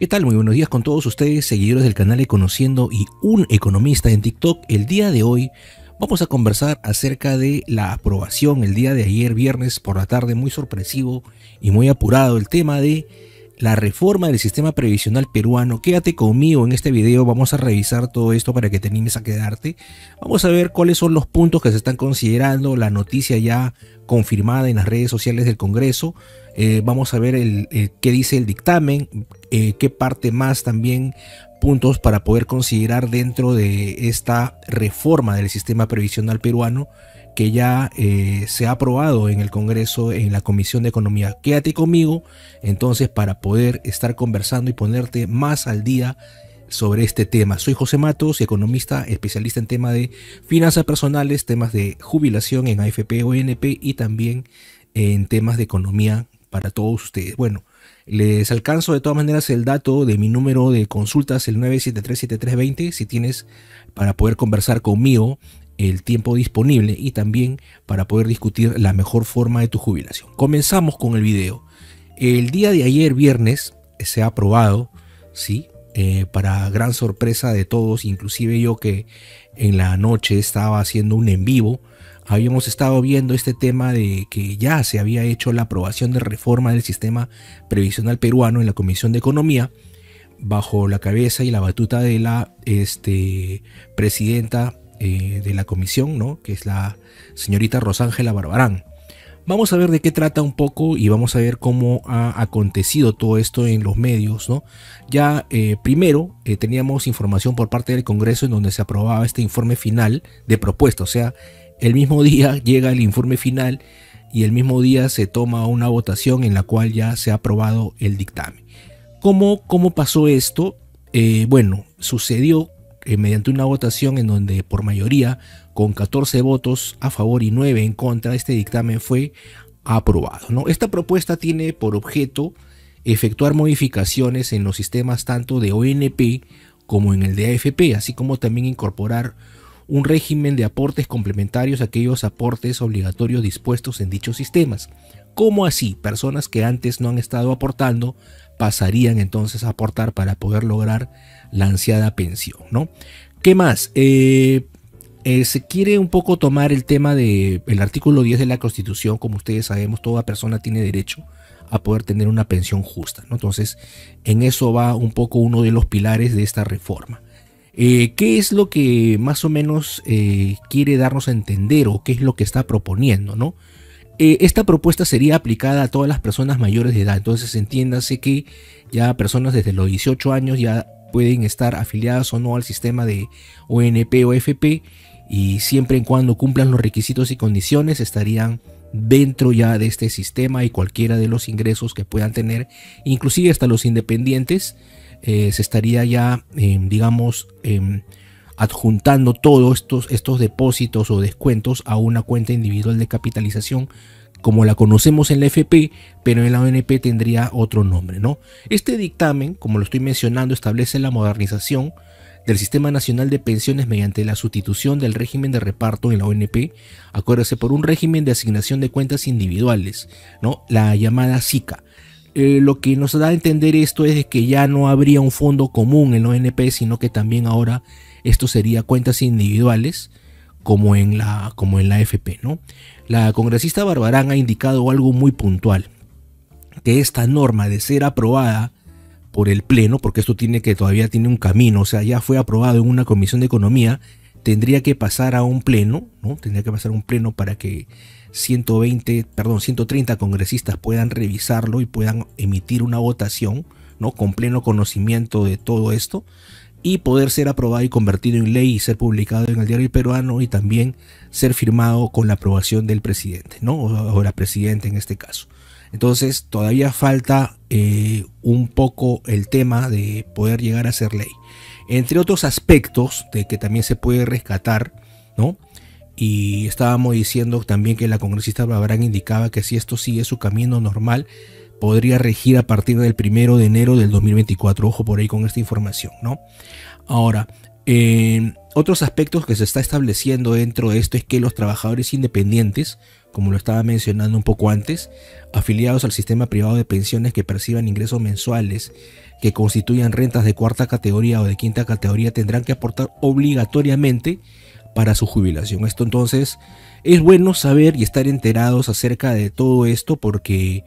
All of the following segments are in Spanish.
¿Qué tal? Muy buenos días con todos ustedes, seguidores del canal Conociendo y un economista en TikTok. El día de hoy vamos a conversar acerca de la aprobación el día de ayer, viernes por la tarde, muy sorpresivo y muy apurado, el tema de la reforma del sistema previsional peruano. Quédate conmigo en este video, vamos a revisar todo esto para que te animes a quedarte. Vamos a ver cuáles son los puntos que se están considerando, la noticia ya confirmada en las redes sociales del Congreso. Eh, vamos a ver qué dice el dictamen, eh, qué parte más también puntos para poder considerar dentro de esta reforma del sistema previsional peruano que ya eh, se ha aprobado en el Congreso, en la Comisión de Economía. Quédate conmigo entonces para poder estar conversando y ponerte más al día sobre este tema. Soy José Matos, economista especialista en temas de finanzas personales, temas de jubilación en AFP, ONP y también en temas de economía para todos ustedes. Bueno, les alcanzo de todas maneras el dato de mi número de consultas, el 9737320, si tienes para poder conversar conmigo el tiempo disponible y también para poder discutir la mejor forma de tu jubilación. Comenzamos con el video. El día de ayer, viernes, se ha aprobado, ¿sí? Eh, para gran sorpresa de todos, inclusive yo que en la noche estaba haciendo un en vivo, habíamos estado viendo este tema de que ya se había hecho la aprobación de reforma del sistema previsional peruano en la Comisión de Economía, bajo la cabeza y la batuta de la este, presidenta eh, de la comisión, ¿no? que es la señorita Rosángela Barbarán. Vamos a ver de qué trata un poco y vamos a ver cómo ha acontecido todo esto en los medios. ¿no? Ya eh, primero eh, teníamos información por parte del Congreso en donde se aprobaba este informe final de propuesta. O sea, el mismo día llega el informe final y el mismo día se toma una votación en la cual ya se ha aprobado el dictamen. ¿Cómo, cómo pasó esto? bueno, sucedió eh, mediante una votación en donde por mayoría, con 14 votos a favor y 9 en contra, este dictamen fue aprobado. ¿no? Esta propuesta tiene por objeto efectuar modificaciones en los sistemas tanto de ONP como en el de AFP, así como también incorporar un régimen de aportes complementarios a aquellos aportes obligatorios dispuestos en dichos sistemas. ¿Cómo así? Personas que antes no han estado aportando pasarían entonces a aportar para poder lograr la ansiada pensión, ¿no? ¿Qué más? Eh, eh, se quiere un poco tomar el tema del el artículo 10 de la Constitución, como ustedes sabemos, toda persona tiene derecho a poder tener una pensión justa, ¿no? Entonces, en eso va un poco uno de los pilares de esta reforma. Eh, ¿Qué es lo que más o menos quiere darnos a entender o qué es lo que está proponiendo, no? Esta propuesta sería aplicada a todas las personas mayores de edad, entonces entiéndase que ya personas desde los 18 años ya pueden estar afiliadas o no al sistema de ONP o FP y siempre en cuando cumplan los requisitos y condiciones estarían dentro ya de este sistema y cualquiera de los ingresos que puedan tener, inclusive hasta los independientes, eh, se estaría ya, em, digamos, em, adjuntando todos estos, estos depósitos o descuentos a una cuenta individual de capitalización como la conocemos en la FP, pero en la ONP tendría otro nombre, ¿no? Este dictamen, como lo estoy mencionando, establece la modernización del Sistema Nacional de Pensiones mediante la sustitución del régimen de reparto en la ONP, acuérdese, por un régimen de asignación de cuentas individuales, ¿no? La llamada SICA. Eh, lo que nos da a entender esto es que ya no habría un fondo común en la ONP, sino que también ahora esto sería cuentas individuales, como en la, como en la FP, ¿no? La congresista Barbarán ha indicado algo muy puntual, que esta norma de ser aprobada por el Pleno, porque esto tiene que todavía tiene un camino, o sea, ya fue aprobado en una comisión de economía, tendría que pasar a un pleno, ¿no? Tendría que pasar a un pleno para que 120, perdón, 130 congresistas puedan revisarlo y puedan emitir una votación, ¿no? Con pleno conocimiento de todo esto y poder ser aprobado y convertido en ley y ser publicado en el diario peruano y también ser firmado con la aprobación del presidente, ¿no? O, la presidenta en este caso. Entonces todavía falta eh, un poco el tema de poder llegar a ser ley. Entre otros aspectos de que también se puede rescatar, ¿no? Y estábamos diciendo también que la congresista Babrán indicaba que si esto sigue su camino normal, podría regir a partir del primero de enero del 2024. Ojo por ahí con esta información, ¿no? Ahora, otros aspectos que se está estableciendo dentro de esto es que los trabajadores independientes, como lo estaba mencionando un poco antes, afiliados al sistema privado de pensiones que perciban ingresos mensuales que constituyan rentas de cuarta categoría o de quinta categoría tendrán que aportar obligatoriamente para su jubilación. Esto entonces es bueno saber y estar enterados acerca de todo esto porque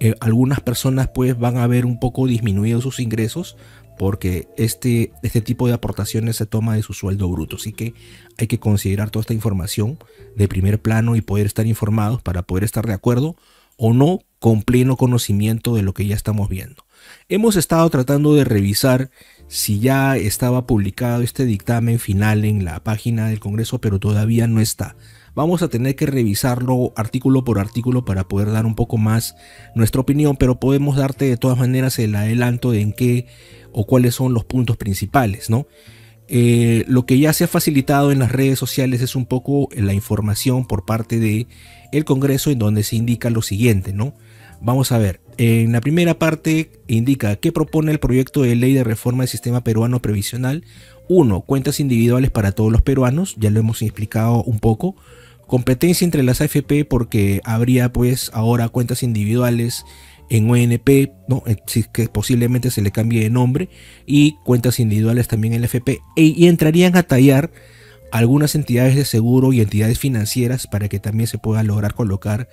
eh, algunas personas pues van a ver un poco disminuidos sus ingresos porque este, este tipo de aportaciones se toma de su sueldo bruto. Así que hay que considerar toda esta información de primer plano y poder estar informados para poder estar de acuerdo o no con pleno conocimiento de lo que ya estamos viendo. Hemos estado tratando de revisar si ya estaba publicado este dictamen final en la página del Congreso, pero todavía no está. Vamos a tener que revisarlo artículo por artículo para poder dar un poco más nuestra opinión, pero podemos darte de todas maneras el adelanto de en qué o cuáles son los puntos principales, ¿no? Eh, lo que ya se ha facilitado en las redes sociales es un poco la información por parte de el Congreso en donde se indica lo siguiente, ¿no? Vamos a ver, en la primera parte indica qué propone el proyecto de ley de reforma del sistema peruano previsional. Uno, cuentas individuales para todos los peruanos, ya lo hemos explicado un poco. Competencia entre las AFP porque habría pues ahora cuentas individuales en ONP, ¿no? Eh, que posiblemente se le cambie de nombre, y cuentas individuales también en la FP, e, y entrarían a tallar algunas entidades de seguro y entidades financieras para que también se pueda lograr colocar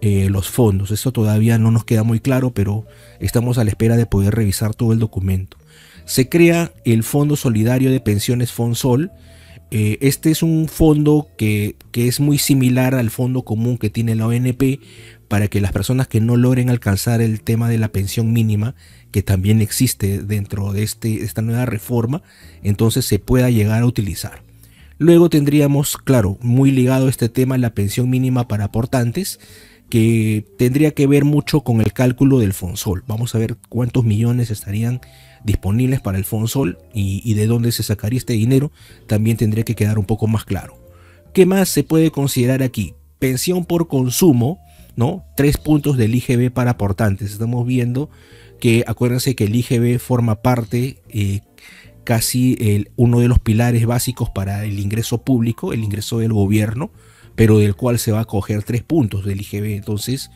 eh, los fondos. Esto todavía no nos queda muy claro, pero estamos a la espera de poder revisar todo el documento. Se crea el Fondo Solidario de Pensiones Fonsol. Eh, este es un fondo que, que es muy similar al fondo común que tiene la ONP, para que las personas que no logren alcanzar el tema de la pensión mínima, que también existe dentro de este, esta nueva reforma, entonces se pueda llegar a utilizar. Luego tendríamos, claro, muy ligado a este tema, la pensión mínima para aportantes, que tendría que ver mucho con el cálculo del Fonsol. Vamos a ver cuántos millones estarían disponibles para el Fonsol y, de dónde se sacaría este dinero, también tendría que quedar un poco más claro. ¿Qué más se puede considerar aquí? Pensión por consumo, ¿no? Tres puntos del IGB para aportantes. Estamos viendo que acuérdense que el IGB forma parte eh, casi uno de los pilares básicos para el ingreso público, el ingreso del gobierno, pero del cual se va a coger tres puntos del IGB. Entonces,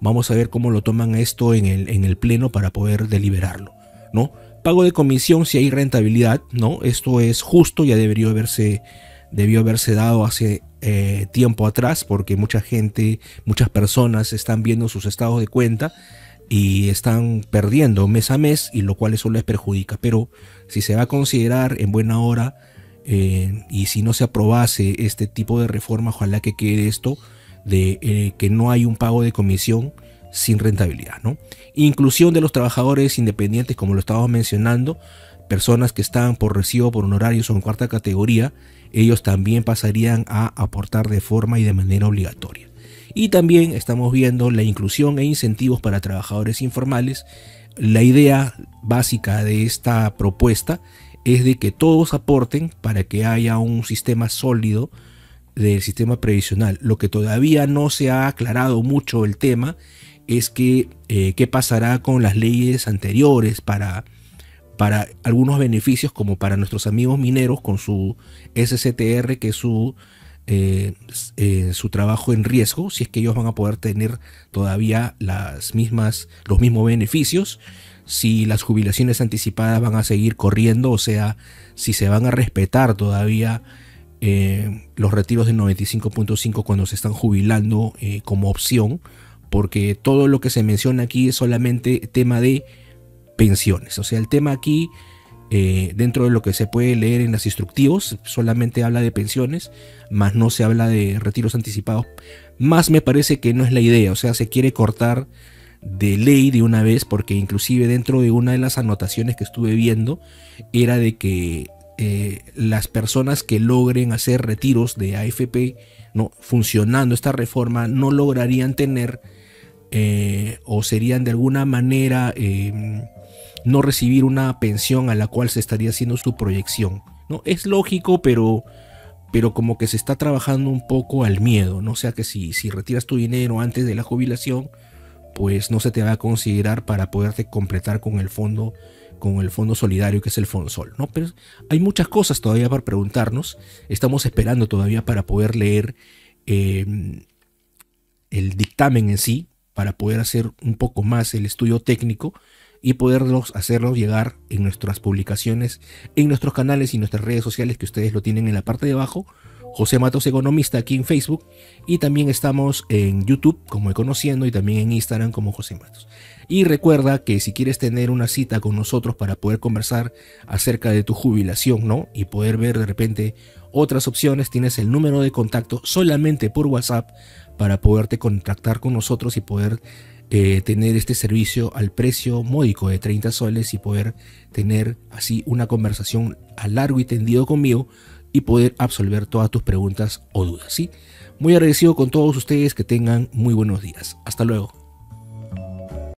vamos a ver cómo lo toman esto en el, en el pleno para poder deliberarlo, ¿no? Pago de comisión si hay rentabilidad, ¿no? Esto es justo, ya debería haberse, debió haberse dado hace eh, tiempo atrás porque mucha gente, muchas personas están viendo sus estados de cuenta y están perdiendo mes a mes y lo cual eso les perjudica. Pero si se va a considerar en buena hora eh, y si no se aprobase este tipo de reforma, ojalá que quede esto de eh, que no hay un pago de comisión sin rentabilidad. ¿no? Inclusión de los trabajadores independientes, como lo estábamos mencionando, personas que están por recibo por honorarios o en cuarta categoría, ellos también pasarían a aportar de forma y de manera obligatoria. Y también estamos viendo la inclusión e incentivos para trabajadores informales. La idea básica de esta propuesta es de que todos aporten para que haya un sistema sólido del sistema previsional. Lo que todavía no se ha aclarado mucho el tema es que eh, qué pasará con las leyes anteriores para para algunos beneficios como para nuestros amigos mineros con su SCTR, que es su, eh, eh, su trabajo en riesgo, si es que ellos van a poder tener todavía las mismas, los mismos beneficios, si las jubilaciones anticipadas van a seguir corriendo, o sea, si se van a respetar todavía eh, los retiros de 95.5 cuando se están jubilando como opción, porque todo lo que se menciona aquí es solamente tema de pensiones. O sea, el tema aquí, eh, dentro de lo que se puede leer en las instructivos, solamente habla de pensiones, más no se habla de retiros anticipados. Más me parece que no es la idea, o sea, se quiere cortar de ley de una vez, porque inclusive dentro de una de las anotaciones que estuve viendo, era de que eh, las personas que logren hacer retiros de AFP, no, funcionando esta reforma, no lograrían tener eh, o serían de alguna manera em, no recibir una pensión a la cual se estaría haciendo su proyección. ¿no? Es lógico, pero, pero como que se está trabajando un poco al miedo, ¿no? O sea que si, si retiras tu dinero antes de la jubilación, pues no se te va a considerar para poderte completar con el fondo con el fondo solidario que es el Fonsol, ¿no? Pero hay muchas cosas todavía para preguntarnos. Estamos esperando todavía para poder leer em, el dictamen en sí, para poder hacer un poco más el estudio técnico y poderlos hacerlos llegar en nuestras publicaciones, en nuestros canales y nuestras redes sociales que ustedes lo tienen en la parte de abajo. José Matos Economista aquí en Facebook y también estamos en YouTube como Econociendo y también en Instagram como José Matos. Y recuerda que si quieres tener una cita con nosotros para poder conversar acerca de tu jubilación, ¿no? Y poder ver de repente otras opciones, tienes el número de contacto solamente por WhatsApp para poderte contactar con nosotros y poder eh, tener este servicio al precio módico de 30 soles y poder tener así una conversación a largo y tendido conmigo y poder absolver todas tus preguntas o dudas. ¿sí? Muy agradecido con todos ustedes, que tengan muy buenos días. Hasta luego.